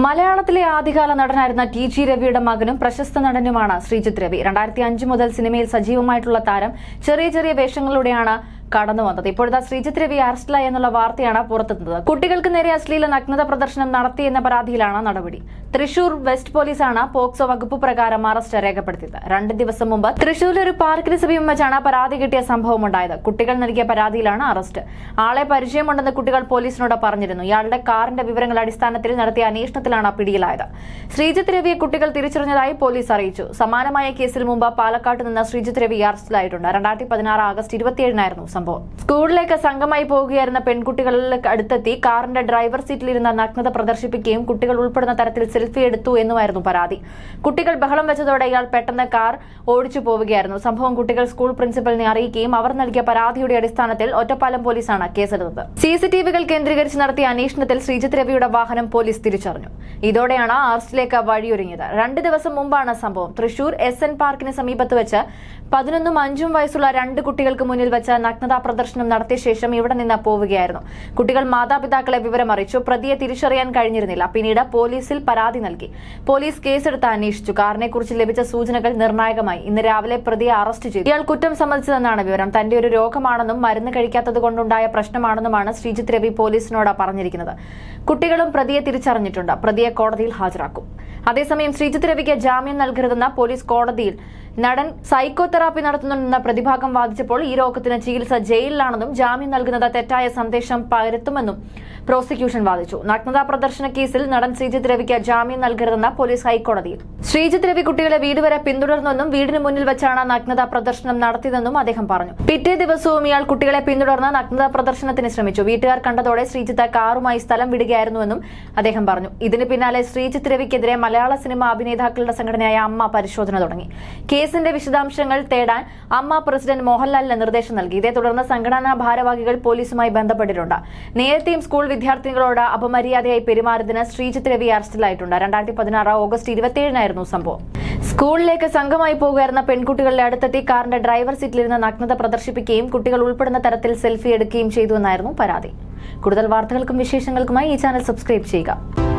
മലയാളത്തിലെ ആദ്യകാല നടനായിരുന്ന T G രവിയുടെ മകനും പ്രശസ്ത നടനുമാണ് ശ്രീജിത്ത് രവി. രണ്ടായിരത്തി അഞ്ച് മുതൽ സിനിമയിൽ സജീവമായിട്ടുള്ള താരം ചെറിയ ചെറിയ വേഷങ്ങളിലൂടെയാണ് കടന്നു വന്നത്. ഇപ്പോഴത്തെ ശ്രീജിത്ത് രവി അറസ്റ്റിലായി എന്നുള്ള വാർത്തയാണ് പുറത്തെത്തുന്നത് കുട്ടികൾക്ക് നേരെ അശ്ലീല നഗ്നത പ്രദർശനം നടത്തിയെന്ന പരാതിയിലാണ് നടപടി. തൃശൂർ വെസ്റ്റ് പോലീസാണ് പോക്സോ വകുപ്പ് പ്രകാരം അറസ്റ്റ് രേഖപ്പെടുത്തിയത്. രണ്ട് ദിവസം മുമ്പ് തൃശൂരിൽ ഒരു പാർക്കിന് സമീപം വെച്ചാണ് പരാതി കിട്ടിയ സംഭവം ഉണ്ടായത്. കുട്ടികൾ നൽകിയ പരാതിയിലാണ് അറസ്റ്റ്. ആളെ പരിചയമുണ്ടെന്ന് കുട്ടികൾ പോലീസിനോട് പറഞ്ഞിരുന്നു. ഇയാളുടെ കാറിന്റെ വിവരങ്ങൾ അടിസ്ഥാനത്തിൽ നടത്തിയ അന്വേഷണത്തിലാണ് പിടിയിലായത്. ശ്രീജിത്ത് രവിയെ കുട്ടികൾ തിരിച്ചറിഞ്ഞതായി പോലീസ് അറിയിച്ചു. സമാനമായ കേസിൽ മുമ്പ് പാലക്കാട്ട് നിന്ന് ശ്രീജിത്ത് രവി അറസ്റ്റിലായിട്ടുണ്ട്. രണ്ടായിരത്തി പതിനാറ് ആഗസ്റ്റ് ഇരുപത്തിയേഴിനായിരുന്നു സംഭവം. സ്കൂളിലേക്ക് സംഘമായി പോകുകയായിരുന്ന പെൺകുട്ടികളിലേക്ക് അടുത്തെത്തി. കാറിന്റെ ഡ്രൈവർ സീറ്റിലിരുന്ന നഗ്നത പ്രദർശിപ്പിക്കുകയും കുട്ടികൾ ഉൾപ്പെടുന്ന തരത്തിൽ സെൽഫി എടുത്തു എന്നുമായിരുന്നു പരാതി. കുട്ടികൾ ബഹളം വെച്ചതോടെ ഇയാൾ പെട്ടെന്ന് കാർ ഓടിച്ചു പോവുകയായിരുന്നു. സംഭവം കുട്ടികൾ സ്കൂൾ പ്രിൻസിപ്പലിനെ അറിയിക്കുകയും അവർ നൽകിയ പരാതിയുടെ അടിസ്ഥാനത്തിൽ ഒറ്റപ്പാലം പോലീസാണ് കേസെടുത്തത്. സിസിടിവികൾ കേന്ദ്രീകരിച്ച് നടത്തിയ അന്വേഷണത്തിൽ ശ്രീജിത് രവിയുടെ വാഹനം പോലീസ് തിരിച്ചറിഞ്ഞു. ഇതോടെയാണ് അറസ്റ്റിലേക്ക് വഴിയൊരുങ്ങിയത്. രണ്ട് ദിവസം മുമ്പാണ് സംഭവം. തൃശൂർ എസ് എൻ പാർക്കിന് സമീപത്ത് വെച്ച് പതിനൊന്നും അഞ്ചും വയസ്സുള്ള രണ്ട് കുട്ടികൾക്ക് മുന്നിൽ വെച്ച് നഗ്നതാ പ്രദർശനം നടത്തിയ ശേഷം ഇവിടെ നിന്ന് പോവുകയായിരുന്നു. കുട്ടികൾ മാതാപിതാക്കളെ വിവരം അറിയിച്ചു പ്രതിയെ തിരിച്ചറിയാൻ കഴിഞ്ഞിരുന്നില്ല. പിന്നീട് പോലീസിൽ പരാതി നൽകി. പോലീസ് കേസെടുത്ത് അന്വേഷിച്ചു. കാറിനെക്കുറിച്ച് ലഭിച്ച സൂചനകൾ നിർണായകമായി. ഇന്ന് രാവിലെ പ്രതിയെ അറസ്റ്റ് ചെയ്തു. ഇയാൾ കുറ്റം സമ്മതിച്ചതെന്നാണ് വിവരം. തന്റെ ഒരു രോഗമാണെന്നും മരുന്ന് കഴിക്കാത്തത് കൊണ്ടുണ്ടായ പ്രശ്നമാണെന്നുമാണ് ശ്രീജിത്ത് രവി പോലീസിനോട് പറഞ്ഞിരിക്കുന്നത്. കുട്ടികളും പ്രതിയെ തിരിച്ചറിഞ്ഞിട്ടുണ്ട്. പ്രതിയെ കോടതിയിൽ ഹാജരാക്കും. അതേസമയം ശ്രീജിത്ത് രവിക്ക് ജാമ്യം നൽകരുതെന്ന പോലീസ് കോടതിയിൽ നടൻ സൈക്കോ തെറാപ്പി നടത്തുന്നുണ്ടെന്ന പ്രതിഭാഗം വാദിച്ചപ്പോൾ ഈ രോഗത്തിന് ചികിത്സ ജയിലിലാണെന്നും ജാമ്യം നൽകുന്നത് തെറ്റായ സന്ദേശം പകരുത്തുമെന്നും പ്രോസിക്യൂഷൻ വാദിച്ചു. നഗ്നതാ പ്രദർശന കേസിൽ നടൻ ശ്രീജിത്ത് രവിക്ക് ജാമ്യം നൽകരുതെന്ന് പോലീസ് ഹൈക്കോടതിയിൽ ശ്രീജിത് രവി കുട്ടികളെ വീട് വരെ പിന്തുടർന്നെന്നും വീടിന് മുന്നിൽ വെച്ചാണ് നഗ്നതാ പ്രദർശനം നടത്തിയതെന്നും അദ്ദേഹം പറഞ്ഞു. പിറ്റേ ദിവസവും ഇയാൾ കുട്ടികളെ പിന്തുടർന്ന് നഗ്നതാ പ്രദർശനത്തിന് ശ്രമിച്ചു. വീട്ടുകാർ കണ്ടതോടെ ശ്രീജിത്ത് കാറുമായി സ്ഥലം വിടുകയായിരുന്നുവെന്നും അദ്ദേഹം പറഞ്ഞു. ഇതിന് പിന്നാലെ ശ്രീജിത് രവിക്കെതിരെ മലയാള സിനിമ അഭിനേതാക്കളുടെ സംഘടനയായ അമ്മ പരിശോധന തുടങ്ങി. കേസിന്റെ വിശദാംശങ്ങൾ തേടാൻ അമ്മ പ്രസിഡന്റ് മോഹൻലാലിന് നിർദ്ദേശം നൽകി. ഇതേ തുടർന്ന് സംഘടനാ ഭാരവാഹികൾ പോലീസുമായി ബന്ധപ്പെട്ടിട്ടുണ്ട്. നേരത്തെയും സ്കൂൾ വിദ്യാർത്ഥികളോട് അപമര്യാദയായി പെരുമാറിയതിന് ശ്രീജിത്ത് രവി അറസ്റ്റിലായിട്ടുണ്ട്. രണ്ടായിരത്തി പതിനാറ് ഓഗസ്റ്റ് ഇരുപത്തിയേഴിനായിരുന്നു സംഭവം. സ്കൂളിലേക്ക് സംഘമായി പോകുകയായിരുന്ന പെൺകുട്ടികളുടെ അടുത്തെത്തി കാറിന്റെ ഡ്രൈവർ സീറ്റിലിരുന്ന് നഗ്നത പ്രദർശിപ്പിക്കുകയും കുട്ടികൾ ഉൾപ്പെടുന്ന തരത്തിൽ സെൽഫി എടുക്കുകയും ചെയ്തുവെന്നായിരുന്നു പരാതി. കൂടുതൽ വാർത്തകൾക്കും വിശേഷങ്ങൾക്കുമായി ഈ ചാനൽ സബ്സ്ക്രൈബ് ചെയ്യുക.